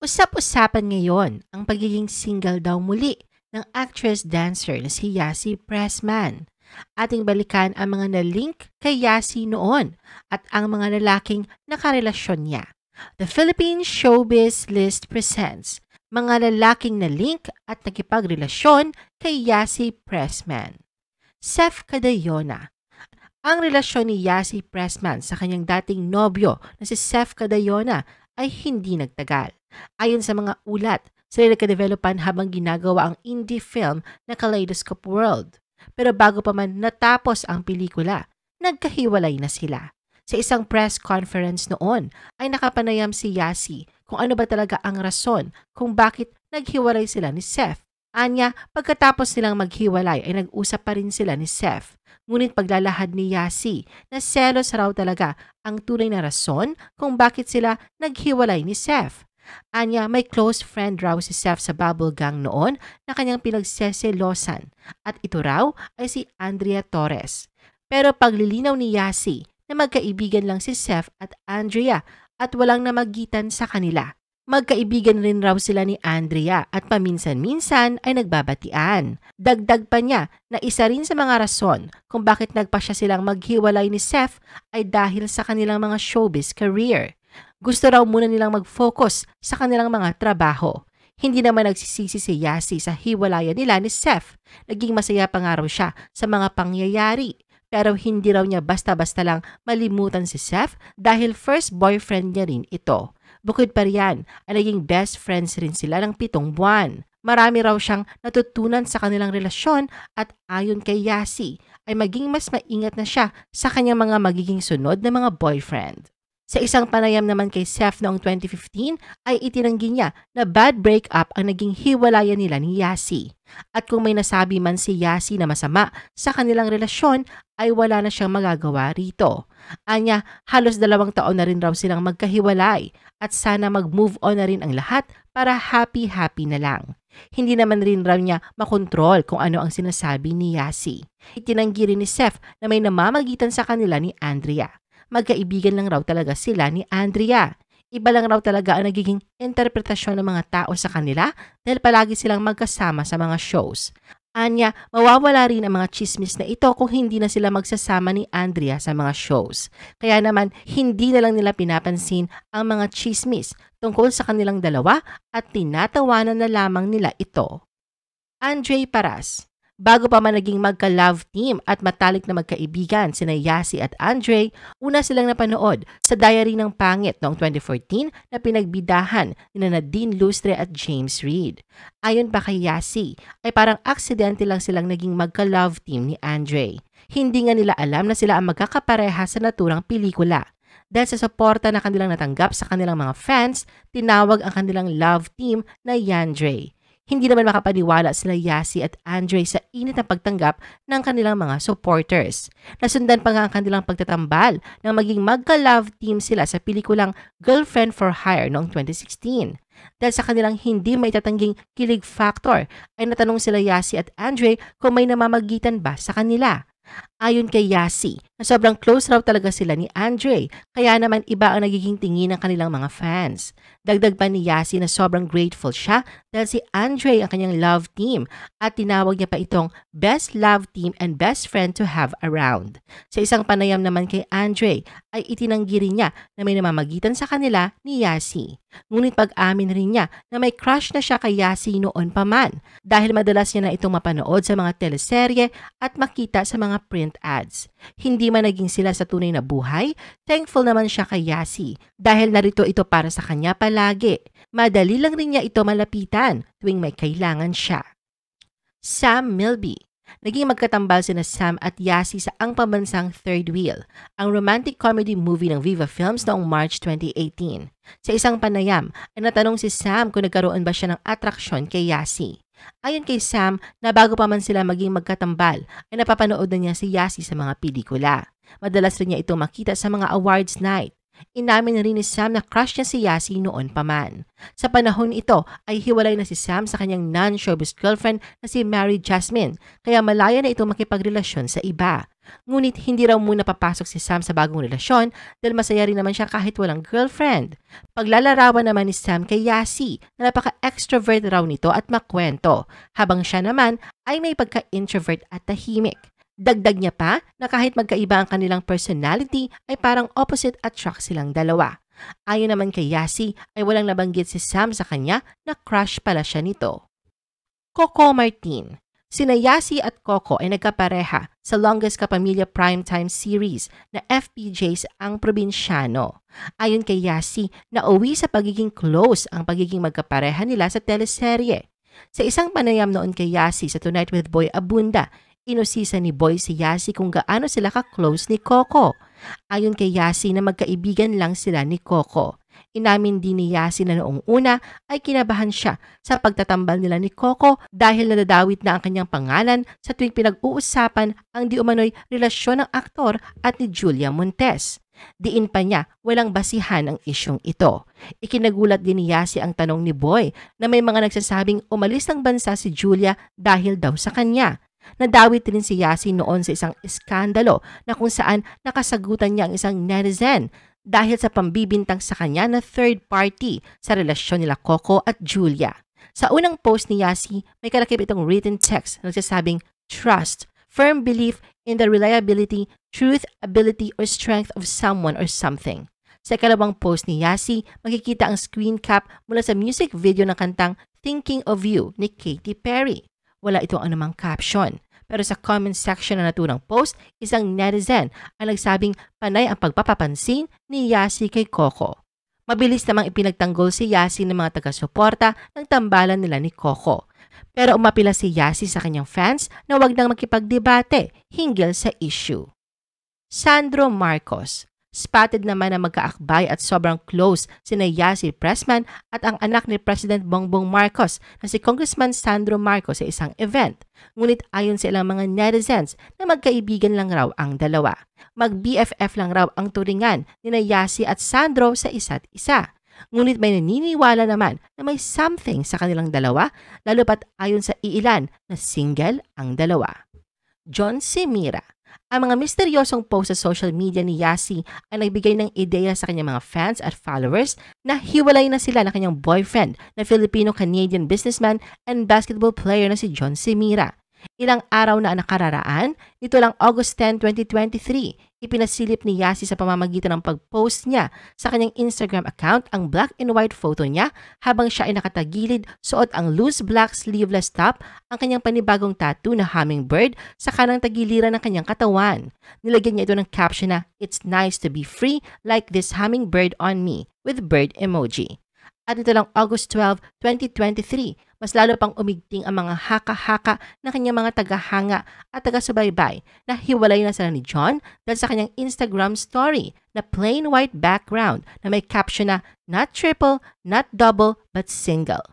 Usap-usapan ngayon ang pagiging single daw muli ng actress-dancer na si Yasi Pressman. Ating balikan ang mga na-link kay Yasi noon at ang mga lalaking nakarelasyon niya. The Philippine Showbiz List presents mga lalaking na-link at nakipagrelasyon kay Yasi Pressman. Seth Cadayona Ang relasyon ni Yasi Pressman sa kanyang dating nobyo na si Seth Cadayona ay hindi nagtagal. Ayon sa mga ulat, sila nagka-developan habang ginagawa ang indie film na Kaleidoscope World. Pero bago pa man natapos ang pelikula, nagkahiwalay na sila. Sa isang press conference noon ay nakapanayam si Yasi kung ano ba talaga ang rason kung bakit naghiwalay sila ni Seth. Anya, pagkatapos nilang maghiwalay ay nag-usap pa rin sila ni Seth. Ngunit paglalahad ni Yasi na selos raw talaga ang tunay na rason kung bakit sila naghiwalay ni Seth. Anya, may close friend raw si Seth sa Bubble Gang noon na kanyang pinagseselosan at ito raw ay si Andrea Torres. Pero paglilinaw ni Yasi na magkaibigan lang si Seth at Andrea at walang namagitan sa kanila. Magkaibigan rin raw sila ni Andrea at paminsan-minsan ay nagbabatian. Dagdag pa niya na isa rin sa mga rason kung bakit nagpa siya silang maghiwalay ni Seth ay dahil sa kanilang mga showbiz career. Gusto raw muna nilang mag-focus sa kanilang mga trabaho. Hindi naman nagsisisi si Yasi sa hiwalayan nila ni Seth. Naging masaya pa nga raw siya sa mga pangyayari. Pero hindi raw niya basta-basta lang malimutan si Seth dahil first boyfriend niya rin ito. Bukod pa riyan, ay naging best friends rin sila ng pitong buwan. Marami raw siyang natutunan sa kanilang relasyon at ayon kay Yasi ay maging mas maingat na siya sa kanyang mga magiging sunod na mga boyfriend. Sa isang panayam naman kay Seth noong 2015 ay itinanggi niya na bad breakup ang naging hiwalayan nila ni Yasi. At kung may nasabi man si Yasi na masama sa kanilang relasyon ay wala na siyang magagawa rito. Anya, halos dalawang taon na rin raw silang magkahiwalay at sana mag-move on na rin ang lahat para happy-happy na lang. Hindi naman rin raw niya makontrol kung ano ang sinasabi ni Yasi. Itinanggi rin ni Seth na may namamagitan sa kanila ni Andrea magkaibigan lang raw talaga sila ni Andrea. Iba lang raw talaga ang nagiging interpretasyon ng mga tao sa kanila dahil palagi silang magkasama sa mga shows. Anya, mawawala rin ang mga chismis na ito kung hindi na sila magsasama ni Andrea sa mga shows. Kaya naman, hindi na lang nila pinapansin ang mga chismis tungkol sa kanilang dalawa at tinatawanan na lamang nila ito. Andre Paras Bago pa man naging magka-love team at matalik na magkaibigan sina Yasi at Andre, una silang napanood sa Diary ng Pangit noong 2014 na pinagbidahan ni Nadine Lustre at James Reid. Ayon pa kay Yasi, ay parang aksidente lang silang naging magka-love team ni Andre. Hindi nga nila alam na sila ang magkakapareha sa naturang pelikula. Dahil sa suporta na kanilang natanggap sa kanilang mga fans, tinawag ang kanilang love team na Yandre. Hindi naman makapaniwala sila Yasi at Andre sa init na pagtanggap ng kanilang mga supporters. Nasundan pa nga ang kanilang pagtatambal nang maging magka-love team sila sa pelikulang Girlfriend for Hire noong 2016. Dahil sa kanilang hindi may tatangging kilig factor, ay natanong sila Yasi at Andre kung may namamagitan ba sa kanila. Ayon kay Yasi, na sobrang close raw talaga sila ni Andre, kaya naman iba ang nagiging tingin ng kanilang mga fans. Dagdag pa ni Yasi na sobrang grateful siya dahil si Andre ang kanyang love team at tinawag niya pa itong best love team and best friend to have around. Sa isang panayam naman kay Andre ay itinanggi rin niya na may namamagitan sa kanila ni Yasi. Ngunit pag-amin rin niya na may crush na siya kay Yasi noon pa man dahil madalas niya na itong mapanood sa mga teleserye at makita sa mga print ads. Hindi man naging sila sa tunay na buhay, thankful naman siya kay Yasi dahil narito ito para sa kanya palagi. Madali lang rin niya ito malapitan tuwing may kailangan siya. Sam Milby Naging magkatambal sina Sam at Yasi sa Ang Pambansang Third Wheel, ang romantic comedy movie ng Viva Films noong March 2018. Sa isang panayam, ay natanong si Sam kung nagkaroon ba siya ng atraksyon kay Yasi. Ayon kay Sam, na bago pa man sila maging magkatambal, ay napapanood na niya si Yasi sa mga pelikula. Madalas rin niya ito makita sa mga awards night. Inamin na rin ni Sam na crush niya si Yasi noon pa man. Sa panahon ito ay hiwalay na si Sam sa kanyang non-showbiz girlfriend na si Mary Jasmine kaya malaya na ito makipagrelasyon sa iba. Ngunit hindi raw muna papasok si Sam sa bagong relasyon dahil masaya rin naman siya kahit walang girlfriend. Paglalarawan naman ni Sam kay Yasi na napaka-extrovert raw nito at makwento habang siya naman ay may pagka-introvert at tahimik. Dagdag niya pa na kahit magkaiba ang kanilang personality ay parang opposite attract silang dalawa. Ayon naman kay Yasi ay walang nabanggit si Sam sa kanya na crush pala siya nito. Coco Martin Sina Yasi at Coco ay nagkapareha sa longest kapamilya primetime series na FPJs ang probinsyano. Ayon kay Yasi, nauwi sa pagiging close ang pagiging magkapareha nila sa teleserye. Sa isang panayam noon kay Yasi sa Tonight with Boy Abunda, Inusisa ni Boy si Yasi kung gaano sila ka-close ni Coco. Ayon kay Yasi na magkaibigan lang sila ni Coco. Inamin din ni Yasi na noong una ay kinabahan siya sa pagtatambal nila ni Coco dahil nadadawit na ang kanyang pangalan sa tuwing pinag-uusapan ang di umano'y relasyon ng aktor at ni Julia Montes. Diin pa niya, walang basihan ang isyong ito. Ikinagulat din ni Yasi ang tanong ni Boy na may mga nagsasabing umalis ng bansa si Julia dahil daw sa kanya. Nadawit rin si Yasi noon sa isang iskandalo na kung saan nakasagutan niya ang isang netizen dahil sa pambibintang sa kanya na third party sa relasyon nila Coco at Julia. Sa unang post ni Yasi, may kalakip itong written text na nagsasabing trust, firm belief in the reliability, truth, ability, or strength of someone or something. Sa ikalawang post ni Yasi, makikita ang screen cap mula sa music video ng kantang Thinking of You ni Katy Perry wala itong anumang caption. Pero sa comment section na naturang post, isang netizen ang nagsabing panay ang pagpapapansin ni Yasi kay Coco. Mabilis namang ipinagtanggol si Yasi ng mga taga-suporta ng tambalan nila ni Coco. Pero umapila si Yasi sa kanyang fans na wag nang makipagdebate hinggil sa issue. Sandro Marcos Spotted naman na magkaakbay at sobrang close si Yasi Pressman at ang anak ni President Bongbong Marcos na si Congressman Sandro Marcos sa isang event. Ngunit ayon sa ilang mga netizens na magkaibigan lang raw ang dalawa. Mag-BFF lang raw ang turingan ni Yasi at Sandro sa isa't isa. Ngunit may naniniwala naman na may something sa kanilang dalawa lalo pat ayon sa iilan na single ang dalawa. John C. Mira ang mga misteryosong post sa social media ni Yasi ay nagbigay ng ideya sa kanyang mga fans at followers na hiwalay na sila ng kanyang boyfriend na Filipino-Canadian businessman and basketball player na si John Simira. Ilang araw na nakararaan, ito lang August 10, 2023, ipinasilip ni Yasi sa pamamagitan ng pag-post niya sa kanyang Instagram account ang black and white photo niya habang siya ay nakatagilid suot ang loose black sleeveless top ang kanyang panibagong tattoo na hummingbird sa kanang tagiliran ng kanyang katawan. Nilagyan niya ito ng caption na, It's nice to be free like this hummingbird on me with bird emoji. At ito lang August 12, 2023, mas lalo pang umigting ang mga haka-haka ng kanyang mga tagahanga at taga-subaybay na hiwalay na sila ni John dahil sa kanyang Instagram story na plain white background na may caption na not triple, not double, but single.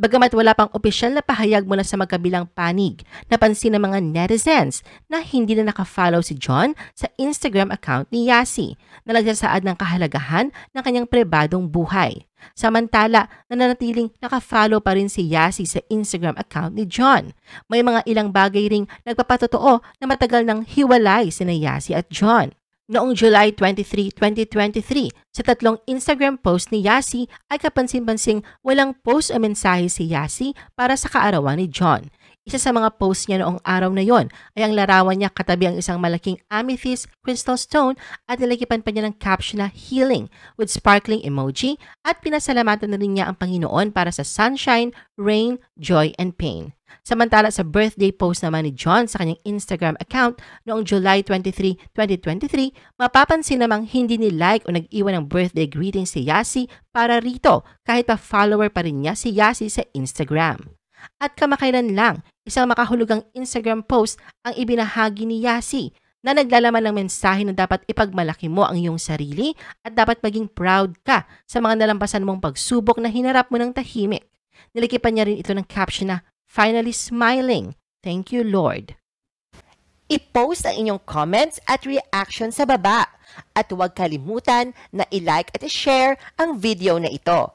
Bagamat wala pang opisyal na pahayag mula sa magkabilang panig, napansin ng mga netizens na hindi na nakafollow si John sa Instagram account ni Yasi na nagsasaad ng kahalagahan ng kanyang pribadong buhay. Samantala, nananatiling nakafollow pa rin si Yasi sa Instagram account ni John. May mga ilang bagay ring nagpapatotoo na matagal nang hiwalay si Yasi at John. Noong July 23, 2023, sa tatlong Instagram post ni Yasi ay kapansin-pansing walang post o mensahe si Yasi para sa kaarawan ni John. Isa sa mga post niya noong araw na yon ay ang larawan niya katabi ang isang malaking amethyst crystal stone at nilagipan pa niya ng caption na healing with sparkling emoji at pinasalamatan na rin niya ang Panginoon para sa sunshine, rain, joy, and pain. Samantala sa birthday post naman ni John sa kanyang Instagram account noong July 23, 2023, mapapansin namang hindi ni like o nag-iwan ng birthday greeting si Yasi para rito kahit pa follower pa rin niya si Yasi sa Instagram. At kamakailan lang, isang makahulugang Instagram post ang ibinahagi ni Yasi na naglalaman ng mensahe na dapat ipagmalaki mo ang iyong sarili at dapat maging proud ka sa mga nalampasan mong pagsubok na hinarap mo ng tahimik. Nilikipan niya rin ito ng caption na finally smiling. Thank you, Lord. I-post ang inyong comments at reaction sa baba. At huwag kalimutan na i-like at i-share ang video na ito.